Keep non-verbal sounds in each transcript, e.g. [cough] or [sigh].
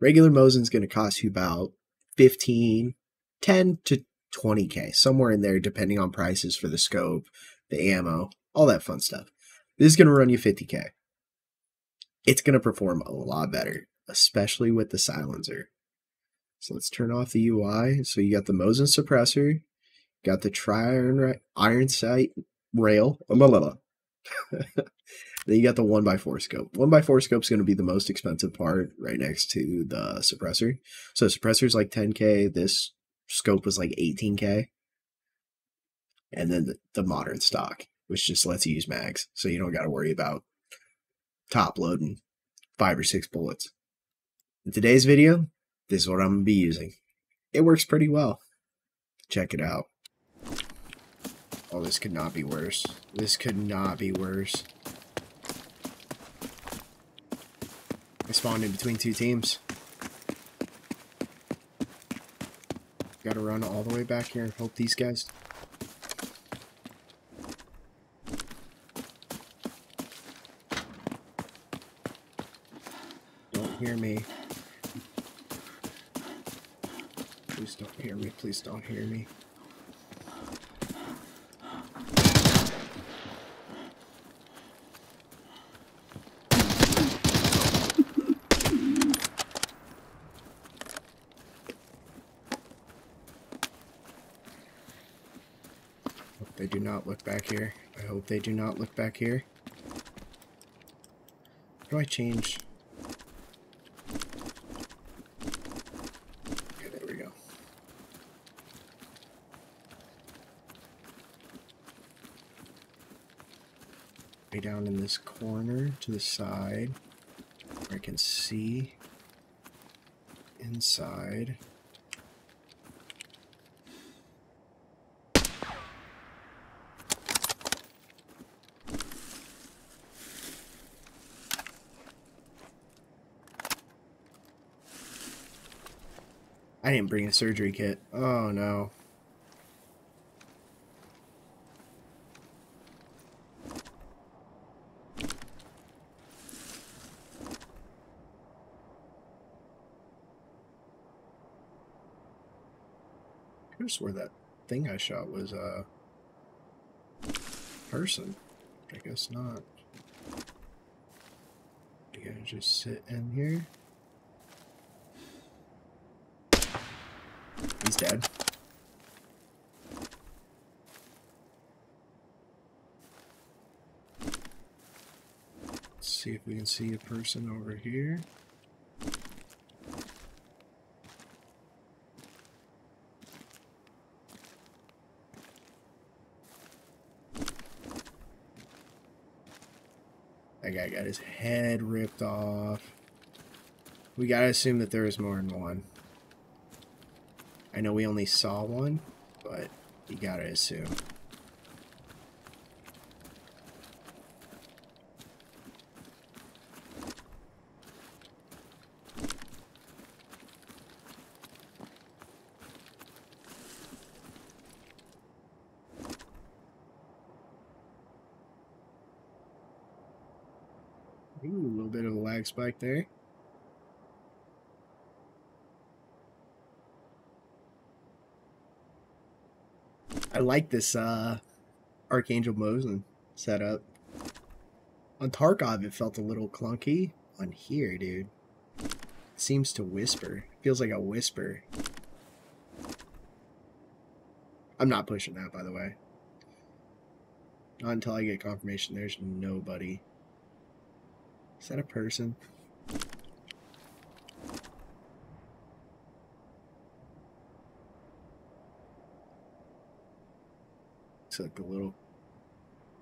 Regular Mosin's going to cost you about 15, 10 to 20k, somewhere in there, depending on prices for the scope, the ammo, all that fun stuff. This is going to run you 50k. It's going to perform a lot better, especially with the silencer. So let's turn off the UI. So you got the Mosin suppressor, got the tri iron sight rail, blah, blah. [laughs] then you got the 1x4 scope. 1x4 scope is going to be the most expensive part right next to the suppressor. So suppressor is like 10k. This scope was like 18k. And then the, the modern stock, which just lets you use mags. So you don't got to worry about top loading five or six bullets. In today's video, this is what I'm going to be using. It works pretty well. Check it out. Oh, this could not be worse. This could not be worse. I spawned in between two teams. Gotta run all the way back here and hope these guys... Don't hear me. Please don't hear me. Please don't hear me. Hope they do not look back here. I hope they do not look back here. How do I change? Okay, there we go. Way down in this corner to the side where I can see inside. I didn't bring a surgery kit. Oh no. I swore that thing I shot was uh, a person. I guess not. You gotta just sit in here. He's dead. See if we can see a person over here. That guy got his head ripped off. We gotta assume that there is more than one. I know we only saw one, but you gotta assume. Ooh, a little bit of a lag spike there. I like this uh, Archangel Mosin setup. On Tarkov, it felt a little clunky. On here, dude, it seems to whisper. It feels like a whisper. I'm not pushing that, by the way. Not until I get confirmation there's nobody. Is that a person? Like a little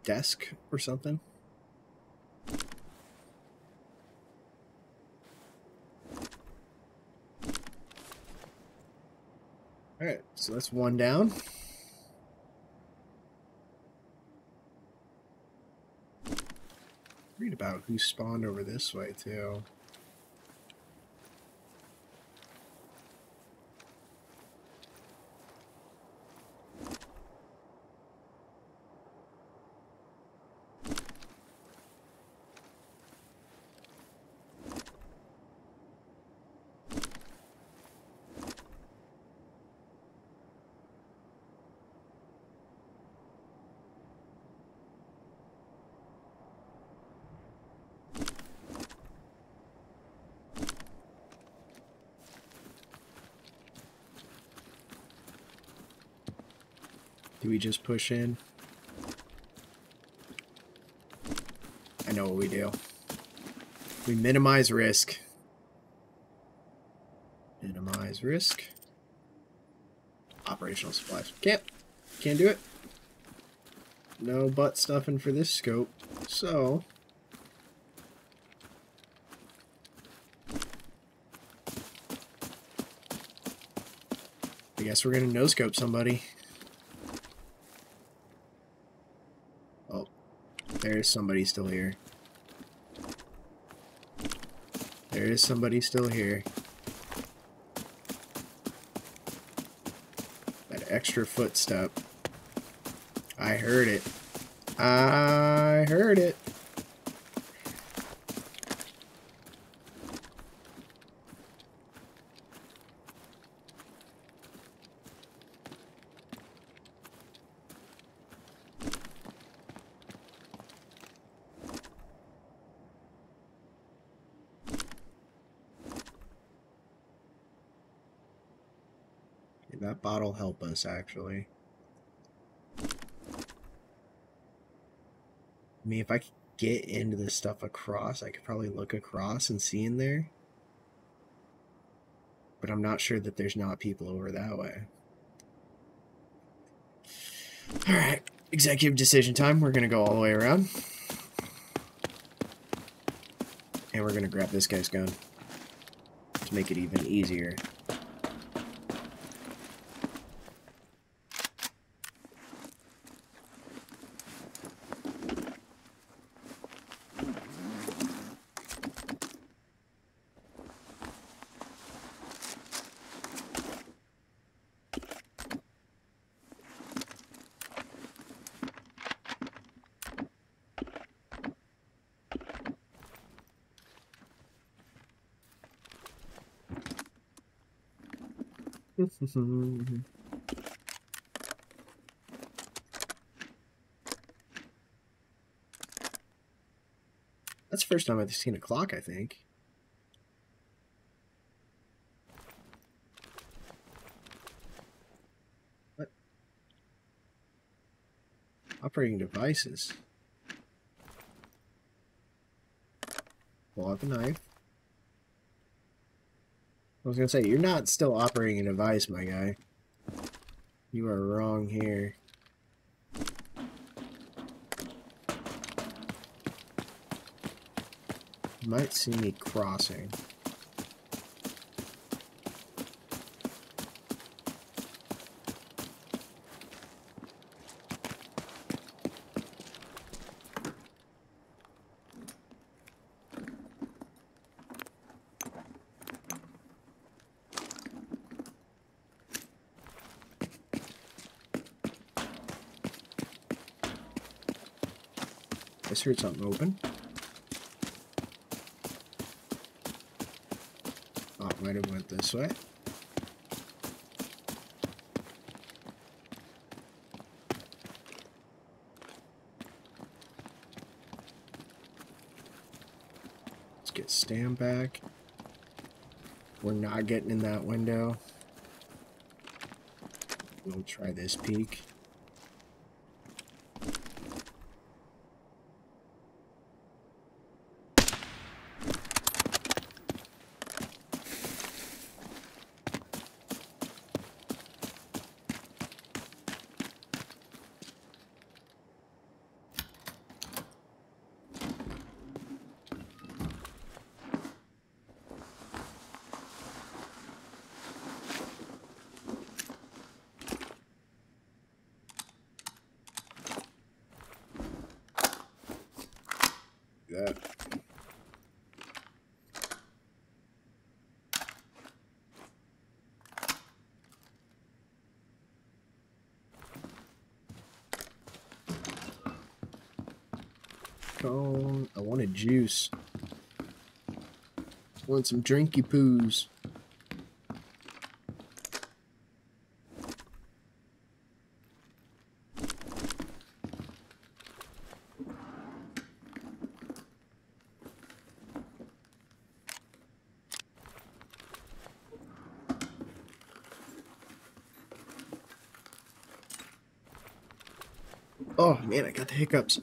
desk or something. Alright, so that's one down. Read about who spawned over this way, too. Do we just push in? I know what we do. We minimize risk. Minimize risk. Operational supplies. Can't. Can't do it. No butt stuffing for this scope. So... I guess we're gonna no-scope somebody. There's somebody still here. There is somebody still here. That extra footstep. I heard it. I heard it. That bottle help us, actually. I mean, if I could get into this stuff across, I could probably look across and see in there. But I'm not sure that there's not people over that way. Alright, executive decision time. We're going to go all the way around. And we're going to grab this guy's gun to make it even easier. [laughs] That's the first time I've seen a clock, I think. What? Operating devices. Pull out the knife. I was gonna say, you're not still operating a device, my guy. You are wrong here. You might see me crossing. I heard something open. Oh, might have went this way. Let's get Stam back. We're not getting in that window. We'll try this peek. cone. I wanted juice. I want some drinky poos. Oh man, I got the hiccups.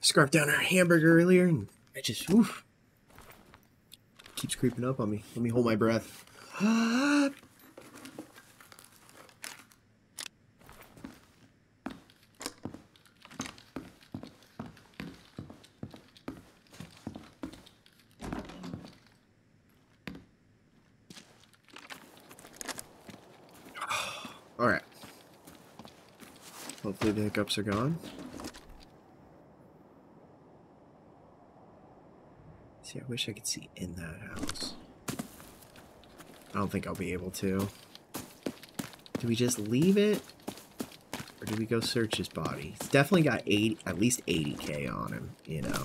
Scarfed down our hamburger earlier, and I just oof, keeps creeping up on me. Let me hold my breath. [sighs] All right. Hopefully the hiccups are gone. See, I wish I could see in that house. I don't think I'll be able to. Do we just leave it? Or do we go search his body? He's definitely got 80, at least 80k on him, you know.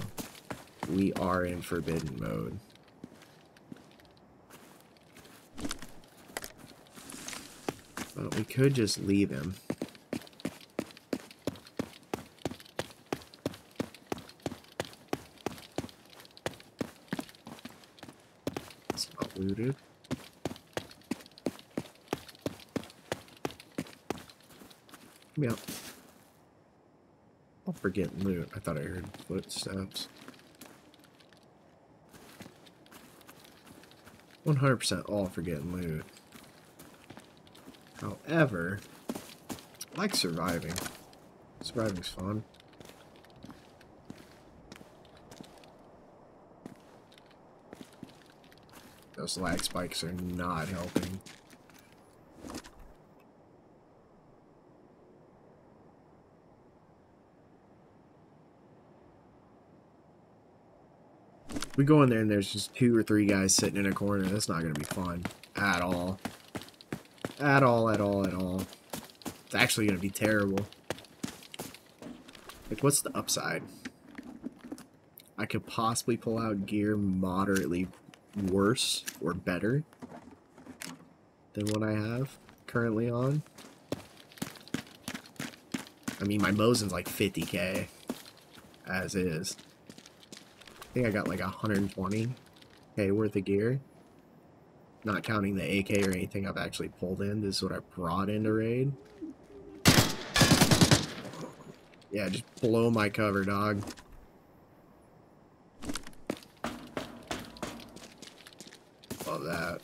We are in forbidden mode. But we could just leave him. It's not looted. Yep. I'll forget loot. I thought I heard footsteps. 100% all forgetting loot. However, I like surviving. Surviving's fun. Those lag spikes are not helping. We go in there and there's just two or three guys sitting in a corner. That's not going to be fun at all. At all, at all, at all. It's actually going to be terrible. Like, what's the upside? I could possibly pull out gear moderately worse or better than what I have currently on. I mean, my Mosin's like 50k as is. I think I got like 120k worth of gear. Not counting the AK or anything I've actually pulled in. This is what I brought into raid. Yeah, just blow my cover, dog. That.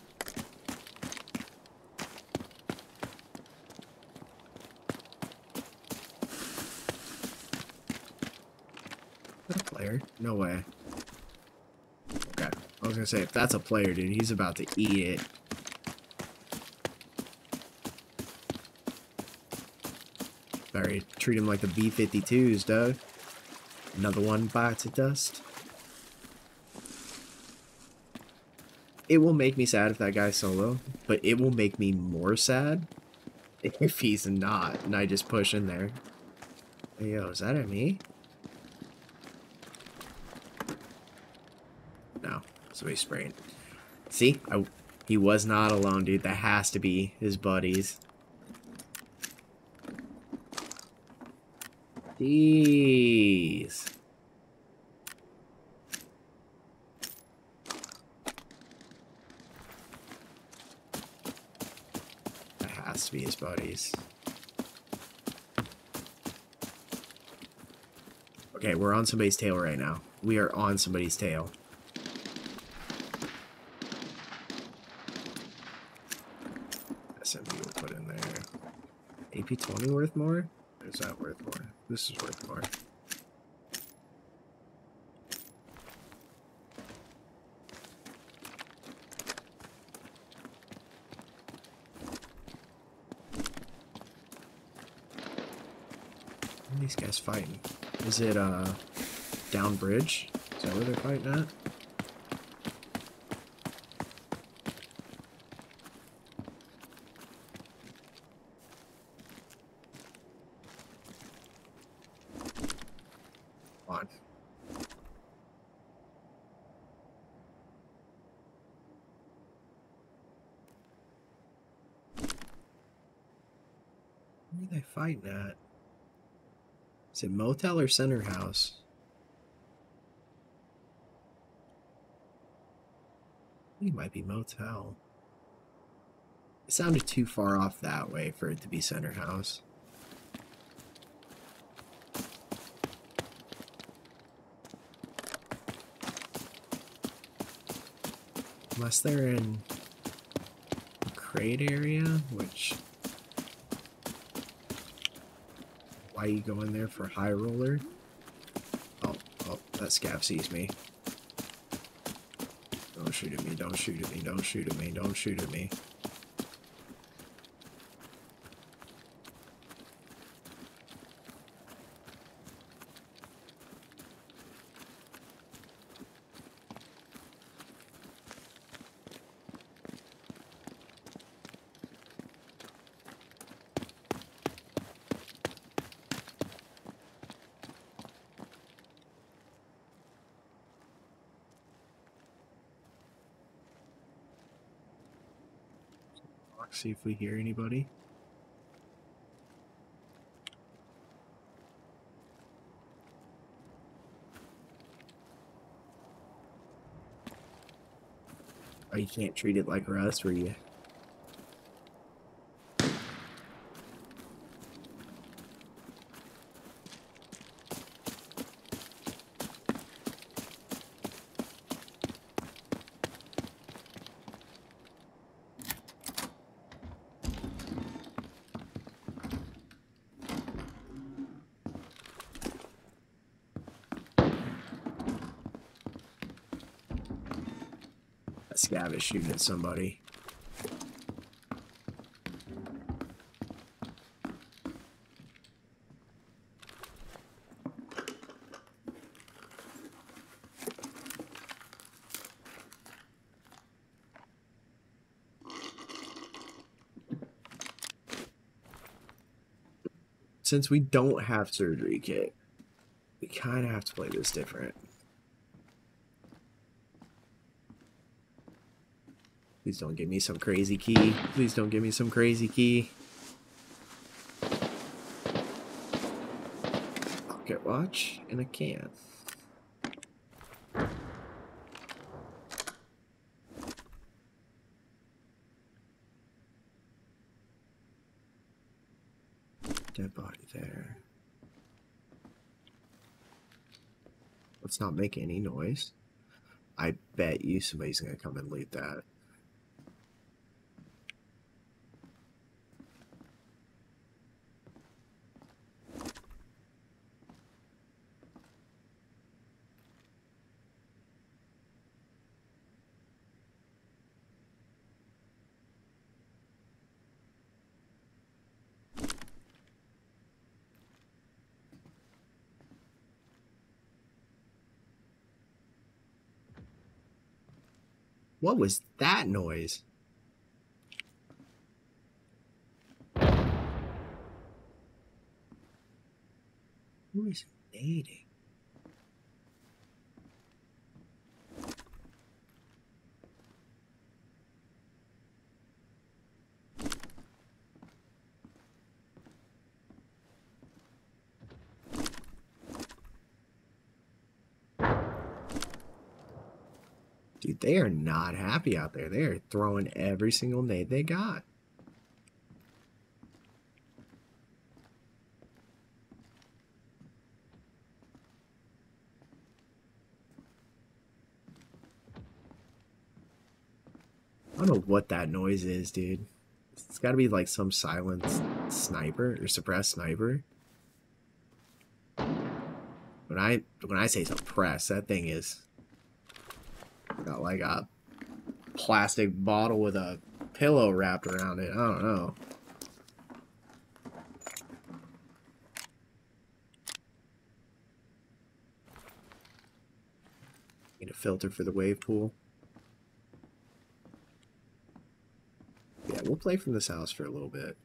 Is that a player? No way. Okay. I was gonna say, if that's a player, dude, he's about to eat it. Better treat him like the B-52s, Doug. Another one bites the dust. It will make me sad if that guy's solo, but it will make me more sad [laughs] if he's not, and I just push in there. Yo, is that at me? No, somebody spraying. See, I, he was not alone, dude. That has to be his buddies. Jeez. That has to be his buddies. Okay, we're on somebody's tail right now. We are on somebody's tail. SMG will put in there. AP20 worth more? Or is that worth more? This is worth more. These guys fighting? Is it, uh, down bridge? Is that where they're fighting at? fighting at? Is it motel or center house? it might be motel. It sounded too far off that way for it to be center house. Unless they're in crate area, which Why you go in there for high roller? Oh, oh, that scav sees me. Don't shoot at me, don't shoot at me, don't shoot at me, don't shoot at me. See if we hear anybody. Oh, you can't treat it like rust where you scav shooting at somebody. Since we don't have surgery kit, we kind of have to play this different. Please don't give me some crazy key. Please don't give me some crazy key. Pocket watch in a can. Dead body there. Let's not make any noise. I bet you somebody's gonna come and loot that. What was that noise? Who is nading? Dude, they are not happy out there. They are throwing every single nade they got. I don't know what that noise is, dude. It's got to be like some silent sniper or suppressed sniper. When I when I say suppressed, that thing is got like a plastic bottle with a pillow wrapped around it. I don't know. Need a filter for the wave pool. Yeah, we'll play from this house for a little bit.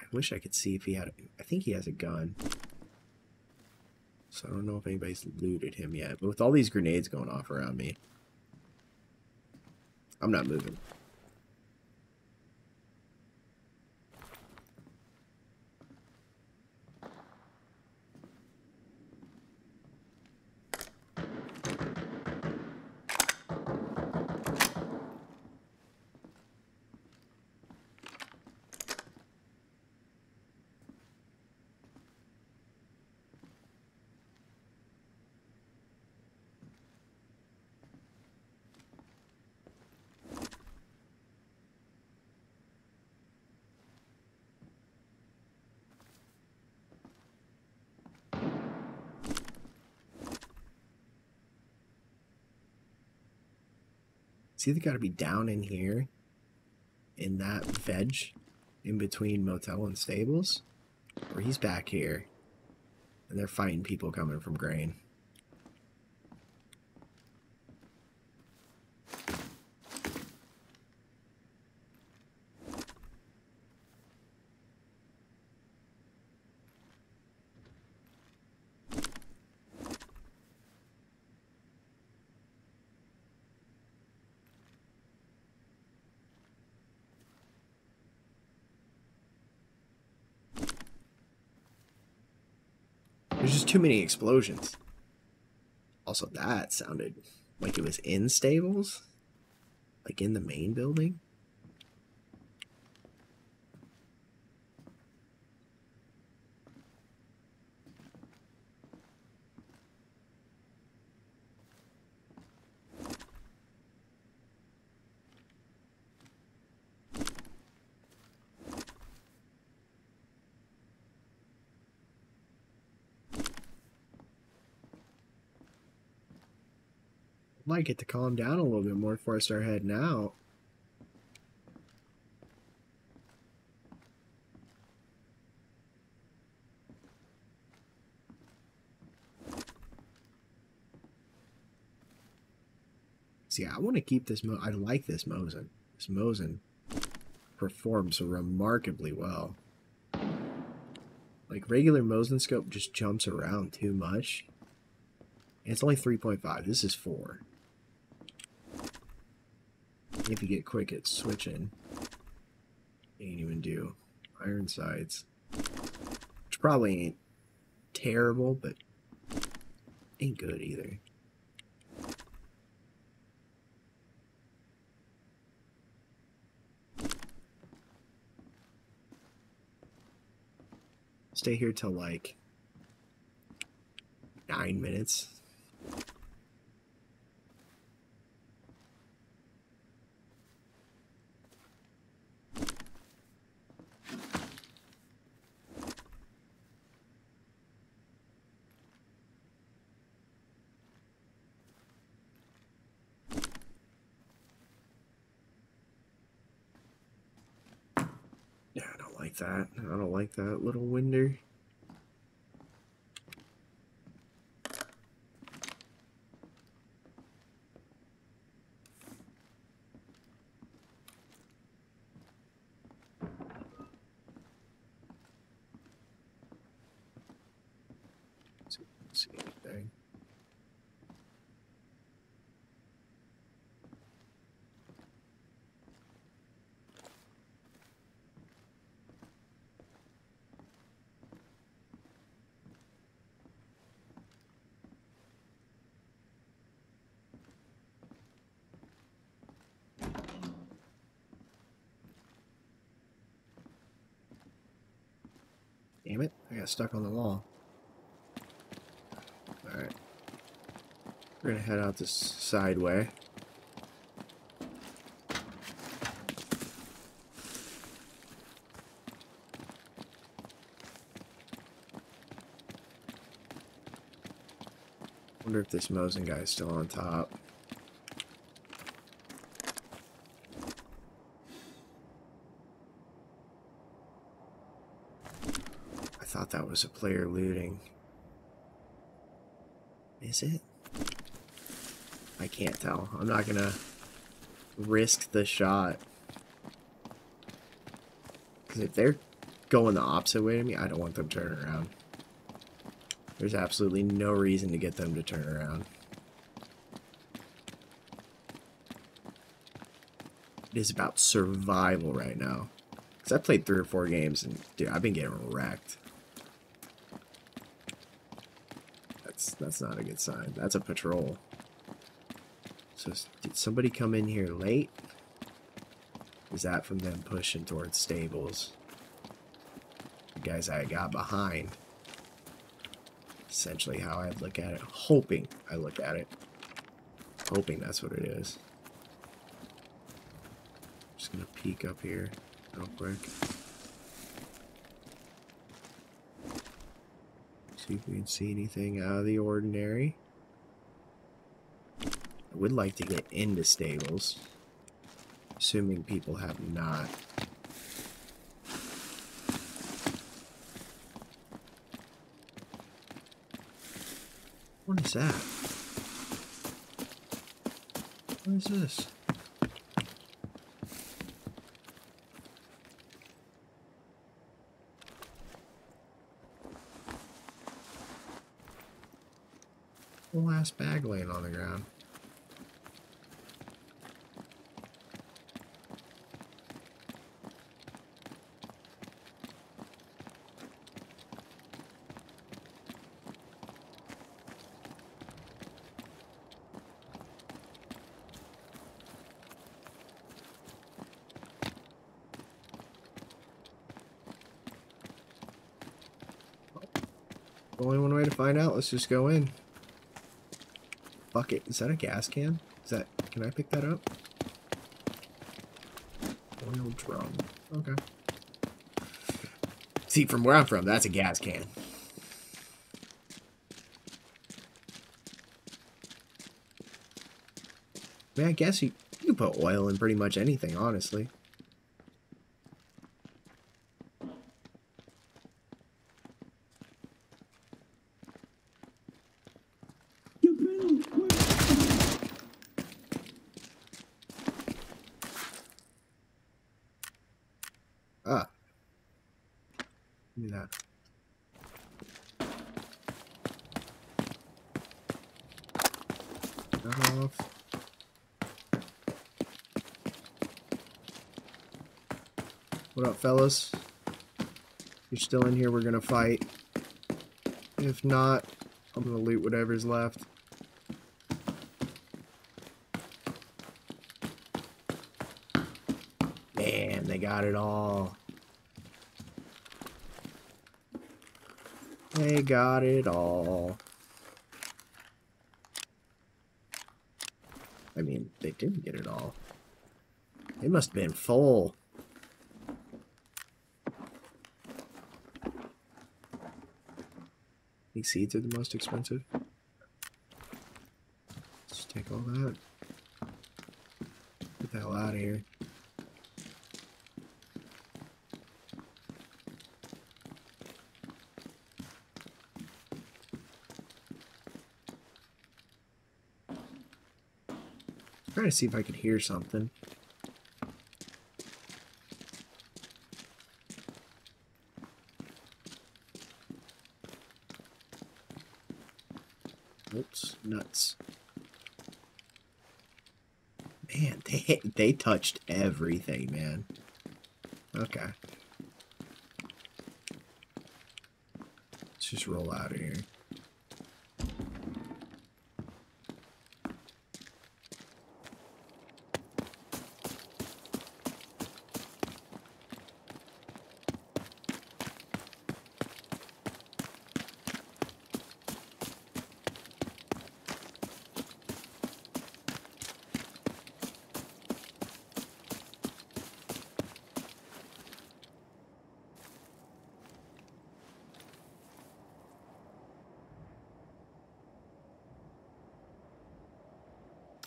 I wish I could see if he had. I think he has a gun. So I don't know if anybody's looted him yet. But with all these grenades going off around me, I'm not moving. It's either got to be down in here, in that veg, in between motel and stables, or he's back here, and they're fighting people coming from grain. There's just too many explosions. Also, that sounded like it was in stables? Like in the main building? Might get to calm down a little bit more before I start heading out. See, I want to keep this. Mo I like this Mosin. This Mosin performs remarkably well. Like regular Mosin scope just jumps around too much. And it's only 3.5. This is 4 if you get quick at switching, ain't even do iron sights. Which probably ain't terrible, but ain't good either. Stay here till like nine minutes. That. I don't like that little winder. Damn it, I got stuck on the wall. Alright. We're gonna head out this side way. wonder if this Mosin guy is still on top. thought that was a player looting. Is it? I can't tell. I'm not gonna risk the shot. Because if they're going the opposite way to me, I don't want them turning around. There's absolutely no reason to get them to turn around. It is about survival right now. Because I played three or four games and, dude, I've been getting wrecked. That's not a good sign. That's a patrol. So did somebody come in here late? Is that from them pushing towards stables? The guys I got behind. Essentially how I'd look at it. Hoping I look at it. Hoping that's what it is. Just gonna peek up here real quick. See if we can see anything out of the ordinary. I would like to get into stables. Assuming people have not. What is that? What is this? Ass bag laying on the ground. Only one way to find out. Let's just go in. Bucket. Is that a gas can? Is that... Can I pick that up? Oil drum. Okay. See, from where I'm from, that's a gas can. Man, I guess you, you can put oil in pretty much anything, honestly. Ah. Give me that. That off. Fellas? You're still in here, we're gonna fight. If not, I'm gonna loot whatever's left. Man, they got it all. They got it all. I mean, they didn't get it all. They must have been full. These seeds are the most expensive. Let's take all that. Get the hell out of here. Trying to see if I can hear something. Oops, nuts. Man, they they touched everything, man. Okay. Let's just roll out of here.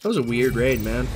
That was a weird raid, man.